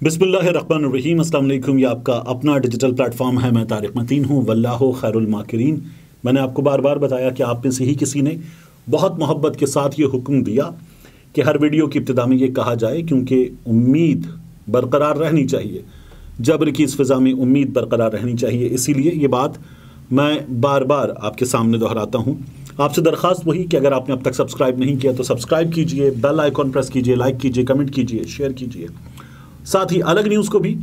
अस्सलाम वालेकुम ये आपका अपना डिजिटल प्लेटफॉर्म है, मैं तारिक मतीन हूँ, वल्लाह खैरुल माकिरीन। मैंने आपको बार बार बताया कि आप में से ही किसी ने बहुत मोहब्बत के साथ ये हुक्म दिया कि हर वीडियो की इब्तदा में ये कहा जाए, क्योंकि उम्मीद बरकरार रहनी चाहिए। जबर की इस फिज़ा में उम्मीद बरकरार रहनी चाहिए। इसीलिए ये बात मैं बार बार आपके सामने दोहराता हूँ। आपसे दरख्वास्त वही कि अगर आपने अब तक सब्सक्राइब नहीं किया तो सब्सक्राइब कीजिए, बेल आइकॉन प्रेस कीजिए, लाइक कीजिए, कमेंट कीजिए, शेयर कीजिए। साथ ही अलग न्यूज़ को भी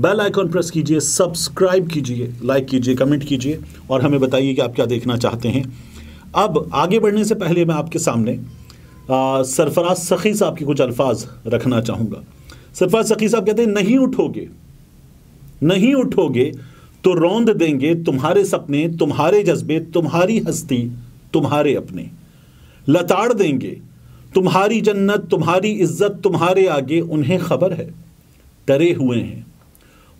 बेल आइकॉन प्रेस कीजिए सब्सक्राइब कीजिए लाइक कीजिए कमेंट कीजिए और हमें बताइए कि आप क्या देखना चाहते हैं। अब आगे बढ़ने से पहले मैं आपके सामने सरफराज सखी साहब के कुछ अल्फाज रखना चाहूँगा। सरफराज सखी साहब कहते हैं, नहीं उठोगे नहीं उठोगे तो रौंद देंगे तुम्हारे सपने, तुम्हारे जज्बे, तुम्हारी हस्ती, तुम्हारे अपने। लताड़ देंगे, तुम्हारी जन्नत, तुम्हारी इज़्ज़त, तुम्हारे आगे, उन्हें खबर है। डरे हुए हैं।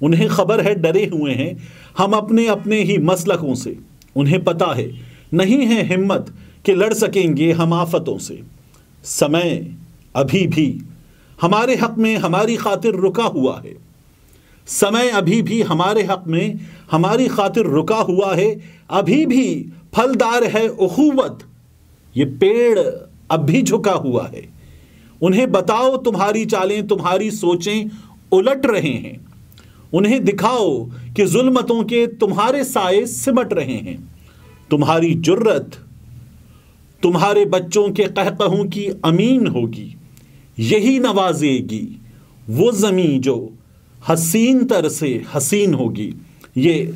उन्हें खबर है डरे हुए हैं। हम अपने अपने ही मसलकों से। उन्हें पता है। नहीं है हिम्मत कि लड़ सकेंगे हम आफतों से। समय अभी भी हमारे हक में हमारी खातिर रुका हुआ है। समय अभी भी हमारे हक में हमारी खातिर रुका हुआ है। अभी भी फलदार है उखुवत। ये पेड़ अब भी झुका हुआ है। उन्हें बताओ तुम्हारी चालें, तुम्हारी सोचें उलट रहे हैं। उन्हें दिखाओ कि जुल्मतों के तुम्हारे साए सिमट रहे हैं। तुम्हारी जुर्रत तुम्हारे बच्चों के कहकहों की अमीन होगी। यही नवाजेगी, वो जमी जो हसीन तर से हसीन होगी। ये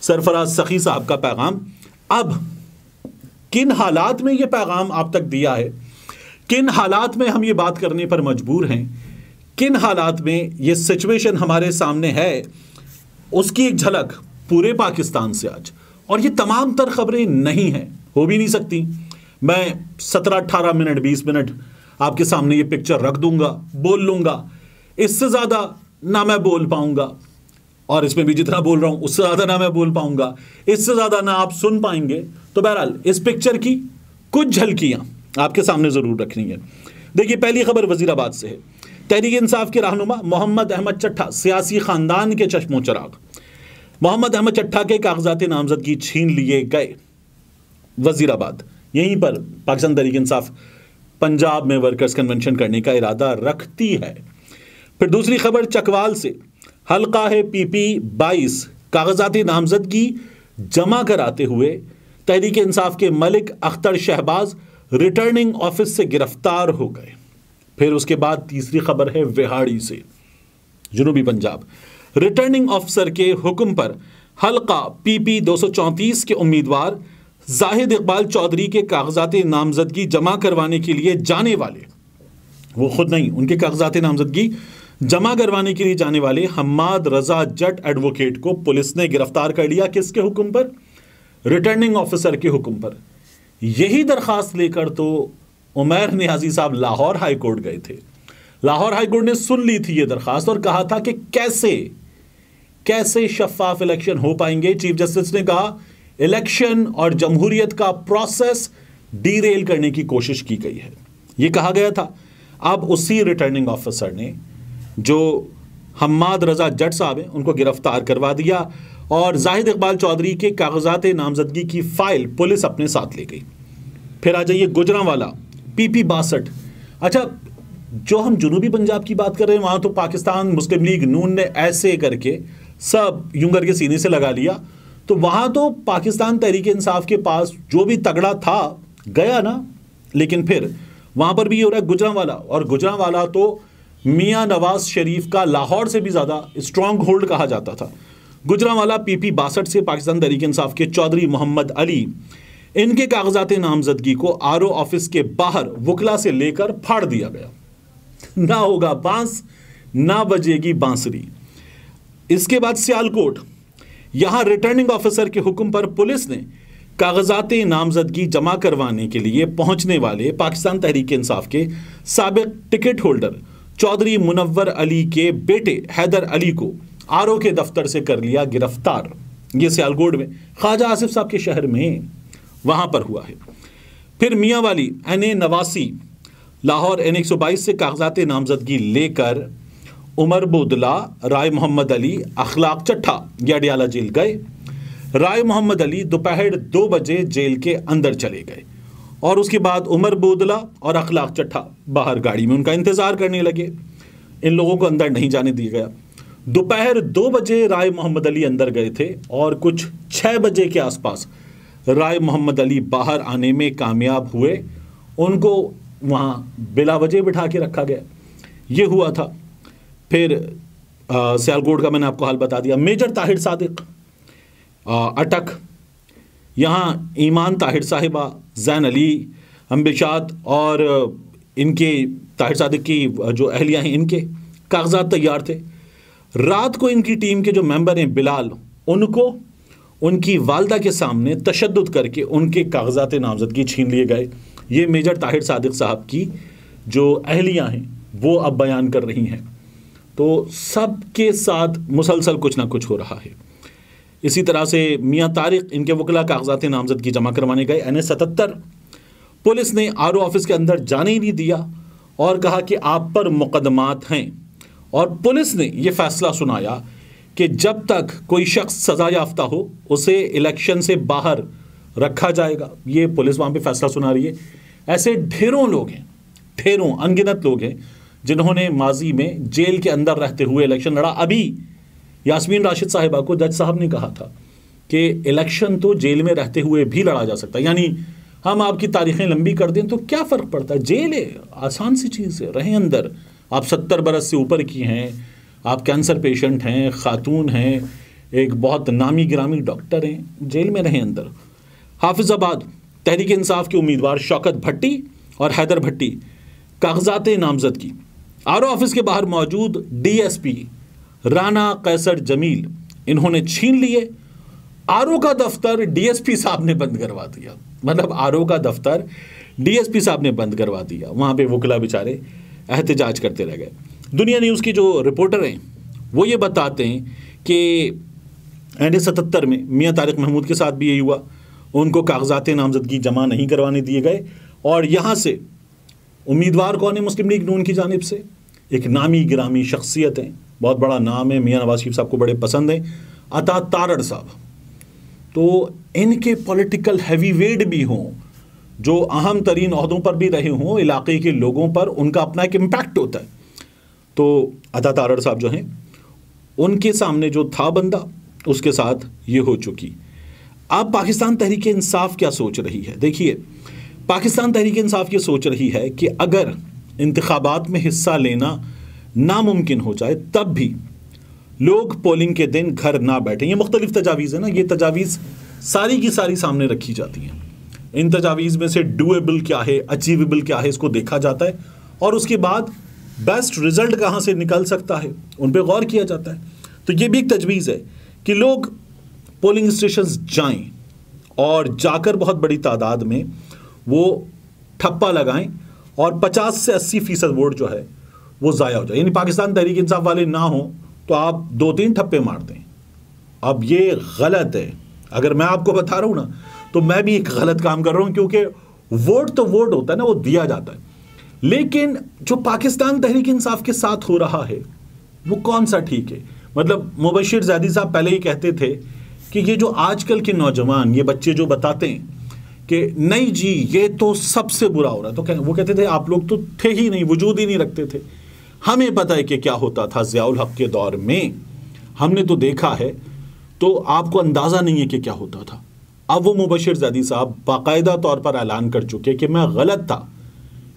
सरफराज सखी साहब का पैगाम। अब किन हालात में ये पैगाम आप तक दिया है? किन हालात में हम ये बात करने पर मजबूर हैं? किन हालात में ये सिचुएशन हमारे सामने है, उसकी एक झलक पूरे पाकिस्तान से आज। और ये तमाम तर खबरें नहीं हैं, हो भी नहीं सकती। मैं सत्रह अट्ठारह मिनट, बीस मिनट आपके सामने ये पिक्चर रख दूँगा, बोल लूँगा। इससे ज़्यादा ना मैं बोल पाऊँगा। और इसमें भी जितना बोल रहा हूँ, उससे ज़्यादा ना मैं बोल पाऊँगा। इससे ज़्यादा ना आप सुन पाएँगे। तो बहरहाल, इस पिक्चर की कुछ झलकियाँ आपके सामने ज़रूर रखनी है। देखिए, पहली खबर वजीराबाद से है। तहरीक इंसाफ के रहनुमा मोहम्मद अहमद चट्ठा, सियासी ख़ानदान के चश्मो चराग। मोहम्मद अहमद चट्ठा के कागजात नामजदगी छीन लिए गए। वजीराबाद, यहीं पर पाकिस्तान तहरीक इंसाफ पंजाब में वर्कर्स कन्वेंशन करने का इरादा रखती है। फिर दूसरी खबर, चकवाल से। हल्का है पीपी बाईस, कागजाती नामजदगी जमा कराते हुए तहरीक इंसाफ के मलिक अख्तर शहबाज रिटर्निंग ऑफ़िस से गिरफ़्तार हो गए। फिर उसके बाद तीसरी खबर है विहाड़ी से, जनूबी पंजाब। रिटर्निंग ऑफिसर के हुक्म पर हल्का पीपी 234 के उम्मीदवार जाहिद इकबाल चौधरी के कागजात नामजदगी जमा करवाने के लिए जाने वाले। वो खुद नहीं, उनके कागजात नामजदगी जमा करवाने के लिए जाने वाले हम्माद रजा जट एडवोकेट को पुलिस ने गिरफ़्तार कर लिया किसके हुक्म पर? रिटर्निंग ऑफिसर के हुक्म पर। यही दरखास्त लेकर तो उमैर नियाजी साहब लाहौर हाई कोर्ट गए थे। लाहौर हाई कोर्ट ने सुन ली थी ये दरखास्त और कहा था कि कैसे कैसे शफाफ इलेक्शन हो पाएँगे? चीफ जस्टिस ने कहा, इलेक्शन और जमहूरियत का प्रोसेस डीरेल करने की कोशिश की गई है। यह कहा गया था। अब उसी रिटर्निंग ऑफिसर ने, जो हम्माद रजा जट साहब हैं, उनको गिरफ़्तार करवा दिया और जाहिद इकबाल चौधरी के कागजात नामजदगी की फ़ाइल पुलिस अपने साथ ले गई। फिर आ जाइए गुजरावाला पीपी बासठ। अच्छा जो हम जनूबी पंजाब की बात कर रहे हैं, वहाँ तो पाकिस्तान, मुस्लिम लीग, नून ने ऐसे करके सब यूँ करके सीने से लगा लिया। तो वहाँ तो पाकिस्तान तहरीक इंसाफ के पास जो भी तगड़ा था, गया ना, लेकिन फिर वहाँ पर भी ये हो रहा है गुजरा वाला और गुजरा वाला तो मियाँ नवाज़ शरीफ का लाहौर से भी ज़्यादा स्ट्रांग होल्ड कहा जाता था। गुजरा गुजरावाला पीपी बासठ से पाकिस्तान तरीक इंसाफ के चौधरी मोहम्मद अली। इनके कागजात नामजदगी को आर ऑफ़िस के बाहर वकला से लेकर फाड़ दिया गया। ना होगा बाँस, ना बजेगी बांसुरी। इसके बाद सियालकोट, यहाँ रिटर्निंग ऑफिसर के हुक्म पर पुलिस ने कागजात नामजदगी जमा करवाने के लिए पहुँचने वाले पाकिस्तान तहरीक इंसाफ के सबक टिकट होल्डर चौधरी मुनवर अली के बेटे हैदर अली को आरओ के दफ्तर से कर लिया गिरफ़्तार। ये सियालकोट में, ख्वाजा आसिफ साहब के शहर में। वहाँ पर हुआ है। फिर मियाँ वाली एन ए नवासी, लाहौर, एन एक सौ बाईस से कागजात नामजदगी लेकर उमर बुदला, राय मोहम्मद अली, अखलाक चट्ठा ये अडियाला जेल गए। राय मोहम्मद अली दोपहर दो बजे जेल के अंदर चले गए और उसके बाद उमर बुदला और अखलाक चट्ठा बाहर गाड़ी में उनका इंतज़ार करने लगे। इन लोगों को अंदर नहीं जाने दिया गया। दोपहर दो बजे राय मोहम्मद अली अंदर गए थे और कुछ छः बजे के आसपास राय मोहम्मद अली बाहर आने में कामयाब हुए। उनको वहाँ बिला वजह बिठा के रखा गया। ये हुआ था। फिर सियालकोट का मैंने आपको हाल बता दिया। मेजर ताहिर सादिक अटक। यहाँ ईमान ताहिर साहिबा, जैन अली अम्बिशात और इनके, ताहिर सादिक की जो अहलिया हैं, इनके कागजात तैयार थे। रात को इनकी टीम के जो मेंबर हैं, बिलाल, उनको उनकी वालदा के सामने तशद करके उनके कागजात नामजदगी छीन लिए गए। ये मेजर ताहिर सादिक साहब की जो अहलियाँ हैं, वो अब बयान कर रही हैं। तो सबके साथ मुसलसल कुछ ना कुछ हो रहा है। इसी तरह से मियाँ तारिक, इनके वकला कागजात नामजदगी जमा करवाने गए एन एस सतहत्तर। पुलिस ने आर ऑफ़िस के अंदर जाने ही नहीं दिया और कहा कि आप पर मुकदमात हैं। और पुलिस ने यह फैसला सुनाया कि जब तक कोई शख्स सजा याफ्ता हो, उसे इलेक्शन से बाहर रखा जाएगा। ये पुलिस वहाँ पे फैसला सुना रही है। ऐसे ढेरों लोग हैं, ढेरों अनगिनत लोग हैं, जिन्होंने माजी में जेल के अंदर रहते हुए इलेक्शन लड़ा। अभी यासमीन राशिद साहिबा को जज साहब ने कहा था कि इलेक्शन तो जेल में रहते हुए भी लड़ा जा सकता है। यानी हम आपकी तारीखें लंबी कर दें तो क्या फ़र्क पड़ता है? जेल है आसान सी चीज़ है, रहें अंदर। आप सत्तर बरस से ऊपर की हैं आप कैंसर पेशेंट हैं, ख़ातून हैं, एक बहुत नामी ग्रामी डॉक्टर हैं, जेल में रहें अंदर। हाफिज़ाबाद, तहरीक इंसाफ के उम्मीदवार शौकत भट्टी और हैदर भट्टी, कागजात नामजद की। आर ऑफ़िस के बाहर मौजूद डीएसपी राना कैसर जमील, इन्होंने छीन लिए। आरओ का दफ्तर डीएसपी साहब ने बंद करवा दिया। मतलब आरओ का दफ्तर डीएसपी साहब ने बंद करवा दिया। वहाँ पे वकला बेचारे एहतजाज करते रह गए। दुनिया न्यूज़ की जो रिपोर्टर हैं, वो ये बताते हैं कि एन सतहत्तर में मियाँ तारिक महमूद के साथ भी यही हुआ। उनको कागजात नामजदगी जमा नहीं करवाने दिए गए और यहाँ से उम्मीदवार कौन है मुस्लिम लीग नून की जानब से? एक नामी गिरामी शख्सियत हैं। बहुत बड़ा नाम है। मियाँ नवाज़ शरीफ साहब को बड़े पसंद हैं। अता तारड़ साहब। तो इनके पॉलिटिकल हैवी वेट भी हों, जो अहम तरीन अहदों पर भी रहे हों, इलाके के लोगों पर उनका अपना एक इम्पैक्ट होता है। तो अदा तारड़ साहब जो हैं, उनके सामने जो था बंदा, उसके साथ ये हो चुकी। अब पाकिस्तान तहरीक इंसाफ क्या सोच रही है? देखिए, पाकिस्तान तहरीक इंसाफ ये सोच रही है कि अगर इंतबात में हिस्सा लेना नामुमकिन हो जाए, तब भी लोग पोलिंग के दिन घर ना बैठे। ये मुख्तलिफ़ तजावीज़ है ना, ये तजावीज़ सारी की सारी सामने रखी जाती हैं। इन तजावीज़ में से डूएबल क्या है, अचीवेबल क्या है, इसको देखा जाता है। और उसके बाद बेस्ट रिज़ल्ट कहाँ से निकल सकता है? उन पर गौर किया जाता है। तो ये भी एक तजवीज़ है कि लोग पोलिंग स्टेशन जाएँ और जाकर बहुत बड़ी तादाद में वो ठप्पा लगाएँ और 50 से 80 फ़ीसद वोट जो है, वो ज़ाया हो जाए। यानी पाकिस्तान तहरीक इंसाफ वाले ना हो तो आप दो तीन ठप्पे मार दें। अब ये गलत है। अगर मैं आपको बता रहा हूँ ना तो मैं भी एक गलत काम कर रहा हूँ, क्योंकि वोट तो वोट होता है ना, वो दिया जाता है। लेकिन जो पाकिस्तान तहरीक इंसाफ के साथ हो रहा है, वो कौन सा ठीक है? मतलब मुबशिर जैदी साहब पहले ही कहते थे कि ये जो आजकल के नौजवान, ये बच्चे जो बताते हैं कि नहीं जी, ये तो सबसे बुरा हो रहा है। तो वो कहते थे, आप लोग तो थे ही नहीं, वजूद ही नहीं रखते थे। हमें पता है कि क्या होता था ज़ियाउल हक के दौर में। हमने तो देखा है तो आपको अंदाज़ा नहीं है कि क्या होता था। अब वो मुबशिर जदी साहब बाकायदा तौर पर ऐलान कर चुके कि मैं गलत था।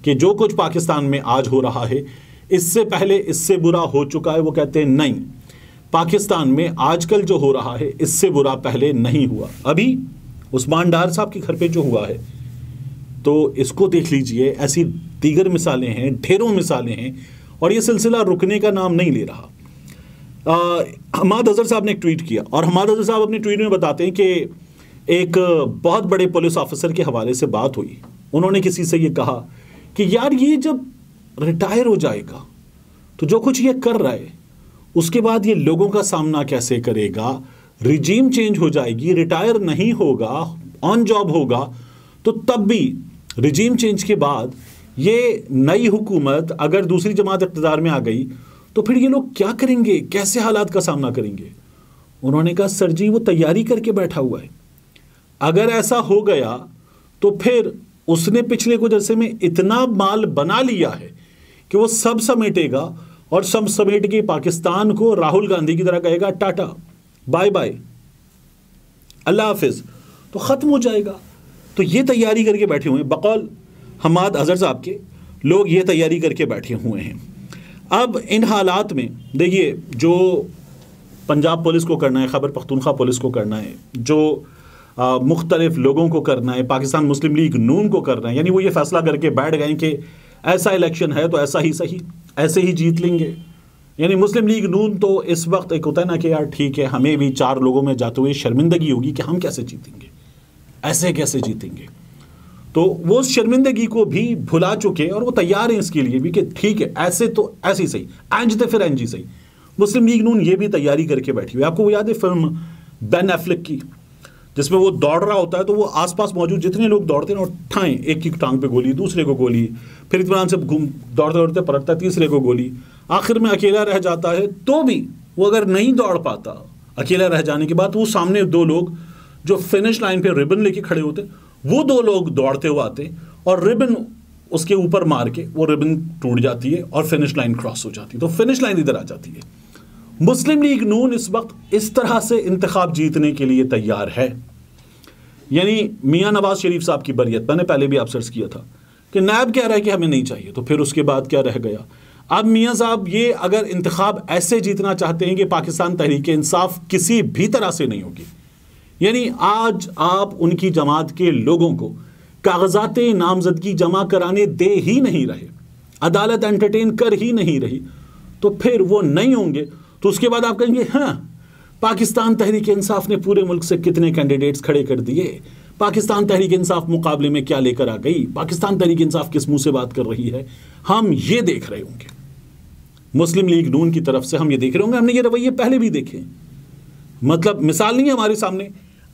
कि जो कुछ पाकिस्तान में आज हो रहा है, इससे पहले इससे बुरा हो चुका है, वो कहते हैं, नहीं, पाकिस्तान में आजकल जो हो रहा है, इससे बुरा पहले नहीं हुआ। अभी उस्मान डार साहब के घर पे जो हुआ है तो इसको देख लीजिए, ऐसी दीगर मिसालें हैं, ढेरों मिसालें हैं, और ये सिलसिला रुकने का नाम नहीं ले रहा। हमाद अजहर साहब ने एक ट्वीट किया, और हमाद अजहर साहब अपने ट्वीट में बताते हैं कि एक बहुत बड़े पुलिस ऑफिसर के हवाले से बात हुई। उन्होंने किसी से ये कहा कि यार ये जब रिटायर हो जाएगा तो जो कुछ ये कर रहा है, उसके बाद ये लोगों का सामना कैसे करेगा? रिजीम चेंज हो जाएगी रिटायर नहीं होगा ऑन जॉब होगा तो तब भी रिजीम चेंज के बाद ये नई हुकूमत अगर दूसरी जमात इकतदार में आ गई तो फिर ये लोग क्या करेंगे? कैसे हालात का सामना करेंगे? उन्होंने कहा, सर जी, वो तैयारी करके बैठा हुआ है। अगर ऐसा हो गया तो फिर उसने पिछले कुछ अरसे में इतना माल बना लिया है कि वो सब समेटेगा और सब समेट के पाकिस्तान को राहुल गांधी की तरह कहेगा, टाटा, बाय बाय, अल्लाह हाफिज। तो ख़त्म हो जाएगा। तो ये तैयारी करके बैठे हुए हैं। बकौल हमाद अजहर साहब के लोग ये तैयारी करके बैठे हुए हैं। अब इन हालात में, देखिए, जो पंजाब पुलिस को करना है, खबर पख्तूनख्वा पुलिस को करना है, जो मुख्तलिफ़ लोगों को करना है, पाकिस्तान मुस्लिम लीग नून को करना है। यानी वो ये फैसला करके बैठ गए कि ऐसा इलेक्शन है तो ऐसा ही सही, ऐसे ही जीत लेंगे। यानी मुस्लिम लीग नून तो इस वक्त एक होता है ना कि यार ठीक है, हमें भी चार लोगों में जाते हुए शर्मिंदगी होगी कि हम कैसे जीतेंगे, ऐसे कैसे जीतेंगे। तो वो उस शर्मिंदगी को भी भुला चुके और वो तैयार हैं इसके लिए भी कि ठीक है, ऐसे तो ऐसे ही सही एंज थे फिर एंज सही। मुस्लिम लीग नून ये भी तैयारी करके बैठी हुई आपको वो याद है फ़िल्म बेन एफ्लिक की? जिसमें वो दौड़ रहा होता है तो वो आसपास मौजूद जितने लोग दौड़ते हैं और ठाएँ, एक की टांग पे गोली, दूसरे को गोली, फिर इतमान से घूम, दौड़ते दौड़ते पलटता, तीसरे को गोली। आखिर में अकेला रह जाता है तो भी वो अगर नहीं दौड़ पाता, अकेला रह जाने के बाद वो सामने दो लोग जो फिनिश लाइन पे रिबन लेके खड़े होते, वो दो लोग दौड़ते हुए आते और रिबन उसके ऊपर मार के वो रिबन टूट जाती है और फिनिश लाइन क्रॉस हो जाती है। तो फिनिश लाइन इधर आ जाती है। मुस्लिम लीग नून इस वक्त इस तरह से इंतखब जीतने के लिए तैयार है। यानी मियाँ नवाज़ शरीफ साहब की बरियत, मैंने पहले भी आप सर्च किया था कि नैब कह रहा है कि हमें नहीं चाहिए तो फिर उसके बाद क्या रह गया? अब मियाँ साहब, ये अगर इंतखब ऐसे जीतना चाहते हैं कि पाकिस्तान तहरीक इंसाफ किसी भी तरह से नहीं होगी। यानी आज आप उनकी जमात के लोगों को कागजात नामजदगी जमा कराने दे ही नहीं रहे, अदालत एंटरटेन कर ही नहीं रही तो फिर वो नहीं होंगे। तो उसके बाद आप कहेंगे हाँ पाकिस्तान तहरीक इंसाफ ने पूरे मुल्क से कितने कैंडिडेट्स खड़े कर दिए? पाकिस्तान तहरीक इंसाफ मुकाबले में क्या लेकर आ गई? पाकिस्तान तहरीक इंसाफ किस मुँह से बात कर रही है? हम ये देख रहे होंगे। मुस्लिम लीग नून की तरफ़ से हम ये देख रहे होंगे। हमने ये रवैये पहले भी देखे मतलब मिसाल नहीं है हमारे सामने।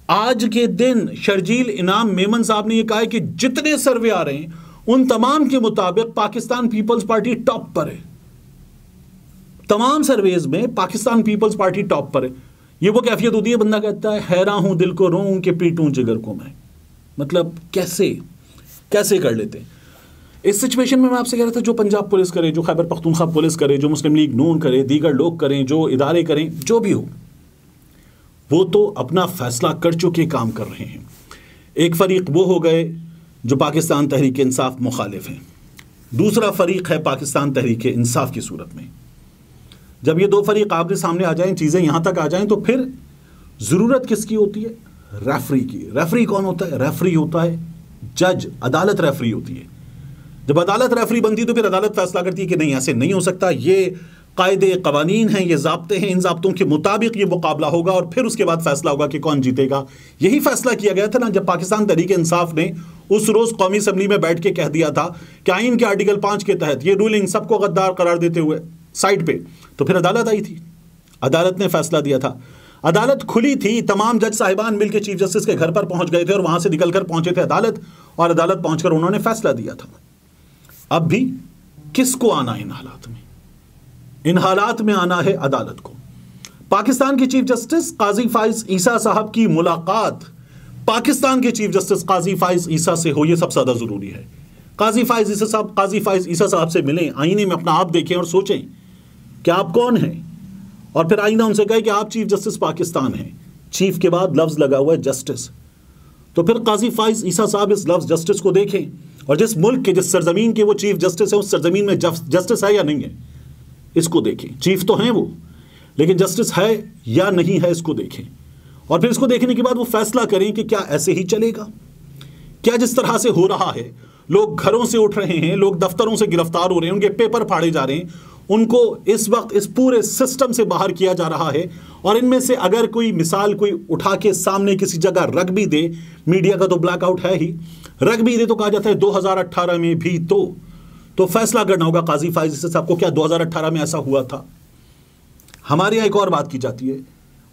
आज के दिन शर्जील इनाम मेमन साहब ने यह कहा है कि जितने सर्वे आ रहे हैं, उन तमाम के मुताबिक पाकिस्तान पीपल्स पार्टी टॉप पर है। तमाम सर्वेज में पाकिस्तान पीपल्स पार्टी टॉप पर है। ये वो कैफियत होती है, बंदा कहता है हैरा हूँ, दिल को रो के पीटूं, जिगर को मैं। मतलब कैसे? कैसे कर लेते? हैं इस सिचुएशन में मैं आपसे कह रहा था, जो पंजाब पुलिस करे, जो खैबर पख्तूनख्वा पुलिस करे, जो मुस्लिम लीग नून करे, दीगर लोग करें, जो इदारे करें, जो भी हो, वो तो अपना फैसला कर चुके काम कर रहे हैं। एक फरीक वो हो गए, जो पाकिस्तान तहरीक इंसाफ मुखालिफ हैं। दूसरा फरीक है पाकिस्तान तहरीक इंसाफ की सूरत में। जब ये दो फरीक आपके सामने आ जाएँ, चीज़ें यहाँ तक आ जाएँ तो फिर ज़रूरत किसकी होती है? रेफरी की। रेफरी कौन होता है? रेफरी होता है जज अदालत रेफरी होती है। जब अदालत रेफरी बनती है तो फिर अदालत फैसला करती है कि नहीं, ऐसे नहीं हो सकता। ये कायदे कवानीन हैं, ये जबते हैं, इन जबतों के मुताबिक ये मुकाबला होगा और फिर उसके बाद फैसला होगा कि कौन जीतेगा। यही फैसला किया गया था ना, जब पाकिस्तान तरीके इंसाफ ने उस रोज़ कौमी असम्बली में बैठ के कह दिया था कि आइन के आर्टिकल पाँच के तहत ये रूलिंग सबको गद्दार करार देते हुए साइड पे। तो फिर अदालत आई थी। अदालत ने फैसला दिया था। अदालत खुली थी, तमाम जज साहिबान मिलकर चीफ जस्टिस के घर पर पहुँच गए थे और वहाँ से निकलकर पहुँचे थे अदालत और अदालत पहुंचकर उन्होंने फैसला दिया था। अब भी किसको आना इन हालात में? इन हालात में आना है अदालत को। पाकिस्तान के चीफ जस्टिस काजी फाइज ईसा साहब की मुलाकात पाकिस्तान के चीफ जस्टिस काजी फाइज ईसा से हो यह सबसे ज़्यादा ज़रूरी है। काजी फाइज ईसा साहब काजी फाइज ईसा साहब से मिलें, आईने में अपना आप देखें और सोचें। कि आप कौन हैं? और फिर आइंदा उनसे कहे कि आप चीफ जस्टिस पाकिस्तान हैं। चीफ के बाद लफ्ज़ लगा हुआ है जस्टिस। तो फिर काजी फाइज ईसा साहब इस लफ्ज़ जस्टिस को देखें और जिस मुल्क के, जिस सरजमीन के वो चीफ जस्टिस है, उस सरजमीन में जस्टिस है या नहीं है, इसको देखें। चीफ तो हैं वो, लेकिन जस्टिस है या नहीं है इसको देखें। और फिर इसको देखने के बाद वो फैसला करें कि क्या ऐसे ही चलेगा। क्या जिस तरह से हो रहा है, लोग घरों से उठ रहे हैं, लोग दफ्तरों से गिरफ़्तार हो रहे हैं, उनके पेपर फाड़े जा रहे हैं उनको इस वक्त इस पूरे सिस्टम से बाहर किया जा रहा है। और इनमें से अगर कोई मिसाल कोई उठा के सामने किसी जगह रख भी दे, मीडिया का तो ब्लैकआउट है ही। रख भी दे तो कहा जाता है 2018 में भी तो तो फैसला करना होगा काजी फाइज साहब को, क्या 2018 में ऐसा हुआ था? हमारे यहाँ एक और बात की जाती है।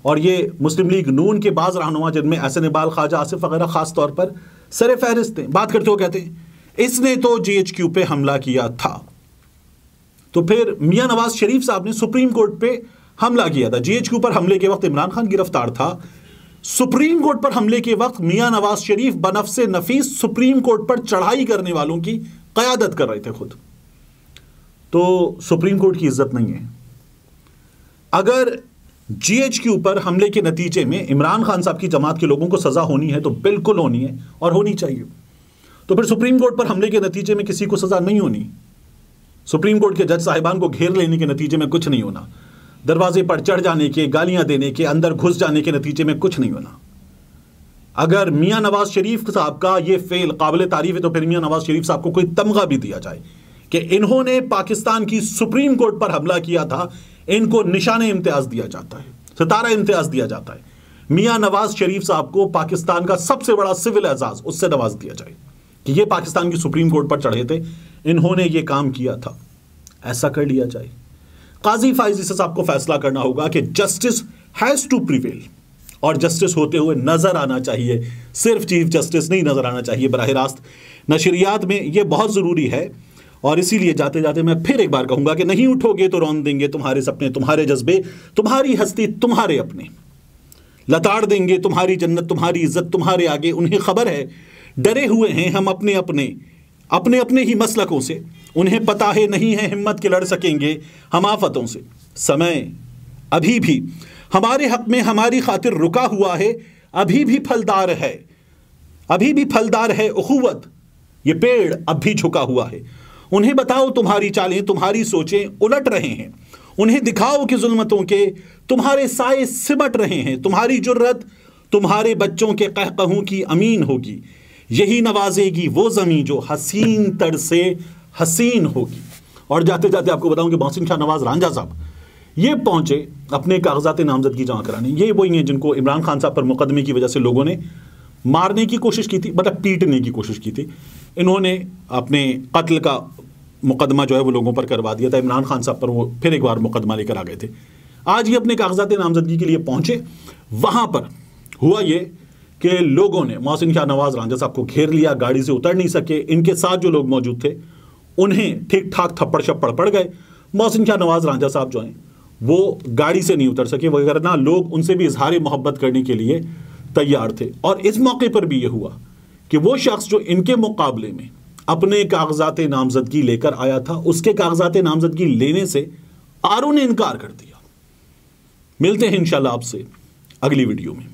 और ये मुस्लिम लीग नून के बाज रहनुमा, जिनमें एहसन इबाल, ख्वाजा आसिफ वगैरह खास तौर पर सर फहरिस्त बात करते हो कहते हैं, इसने तो जी एच क्यू पे हमला किया था। तो फिर मियाँ नवाज़ शरीफ साहब ने सुप्रीम कोर्ट पे हमला किया था। जीएच के ऊपर हमले के वक्त इमरान खान गिरफ़्तार था। सुप्रीम कोर्ट पर हमले के वक्त मियाँ नवाज़ शरीफ बनफ से नफीस सुप्रीम कोर्ट पर चढ़ाई करने वालों की कयादत कर रहे थे खुद। तो सुप्रीम कोर्ट की इज़्ज़त नहीं है। अगर जीएच के ऊपर हमले के नतीजे में इमरान खान साहब की जमात के लोगों को सजा होनी है तो बिल्कुल होनी है और होनी चाहिए। तो फिर सुप्रीम कोर्ट पर हमले के नतीजे में किसी को सजा नहीं होनी। सुप्रीम कोर्ट के जज साहिबान को घेर लेने के नतीजे में कुछ नहीं होना। दरवाजे पर चढ़ जाने के, गालियाँ देने के, अंदर घुस जाने के नतीजे में कुछ नहीं होना। अगर मियाँ नवाज़ शरीफ साहब का यह फेल काबिल तारीफ़ है तो फिर मियाँ नवाज़ शरीफ साहब को कोई तमगा भी दिया जाए कि इन्होंने पाकिस्तान की सुप्रीम कोर्ट पर हमला किया था, इनको निशान इम्तियाज़ दिया जाता है, सितारा इम्तियाज़ दिया जाता है। मियाँ नवाज़ शरीफ साहब को पाकिस्तान का सबसे बड़ा सिविल एजाज, उससे नवाज़ दिया जाए कि ये पाकिस्तान की सुप्रीम कोर्ट पर चढ़े थे इन्होंने ये काम किया था। ऐसा कर लिया जाए। काजी फाइजी साहब को फैसला करना होगा कि जस्टिस हैज़ टू प्रिवेल और जस्टिस होते हुए नज़र आना चाहिए। सिर्फ़ चीफ जस्टिस नहीं, नज़र आना चाहिए बरह रास्त। नशरियात में यह बहुत ज़रूरी है। और इसीलिए जाते जाते मैं फिर एक बार कहूँगा कि नहीं उठोगे तो रौन देंगे तुम्हारे सपने, तुम्हारे जज्बे, तुम्हारी हस्ती, तुम्हारे अपने। लताड़ देंगे, तुम्हारी जन्नत, तुम्हारी इज़्ज़त, तुम्हारे आगे, उन्हें खबर है। डरे हुए हैं हम अपने अपने अपने अपने ही मसलकों से। उन्हें पता है नहीं है हिम्मत के लड़ सकेंगे हम आफतों से। समय। अभी भी। हमारे हक में हमारी खातिर रुका हुआ है। अभी भी फलदार है। अभी भी फलदार है उखुवत। ये पेड़ अब भी झुका हुआ है। उन्हें बताओ तुम्हारी चालें, तुम्हारी सोचें उलट रहे हैं। उन्हें दिखाओ कि जुल्मतों के तुम्हारे साए सिमट रहे हैं। तुम्हारी जुर्रत तुम्हारे बच्चों के कहकहों की अमीन होगी। यही नवाजेगी वो ज़मीन जो हसीन तर से हसीन होगी। और जाते जाते आपको बताऊँ कि मोहसिन शाह नवाज़ रांझा साहब, ये पहुँचे अपने कागजात नामजदगी जमा कराने। ये वही हैं जिनको इमरान खान साहब पर मुकदमे की वजह से लोगों ने मारने की कोशिश की थी मतलब पीटने की कोशिश की थी। इन्होंने अपने कत्ल का मुकदमा जो है वो लोगों पर करवा दिया था। इमरान खान साहब पर वो फिर एक बार मुकदमा लेकर आ गए थे। आज ये अपने कागजात नामजदगी के लिए पहुँचे। वहाँ पर हुआ ये कि लोगों ने, मोहसिन शाह नवाज़ रांझा साहब को घेर लिया, गाड़ी से उतर नहीं सके। इनके साथ जो लोग मौजूद थे, उन्हें ठीक ठाक थप्पड़ शप्पड़ पड़ गए। मोहसिन शाह नवाज़ रांझा साहब जो हैं, वो गाड़ी से नहीं उतर सके, वगैरह लोग उनसे भी इजहार मोहब्बत करने के लिए तैयार थे। और इस मौके पर भी ये हुआ कि वो शख्स जो इनके मुकाबले में अपने कागजात नामजदगी लेकर आया था, उसके कागजात नामजदगी लेने से आर ने इनकार कर दिया। मिलते हैं इंशाल्लाह आपसे अगली वीडियो में।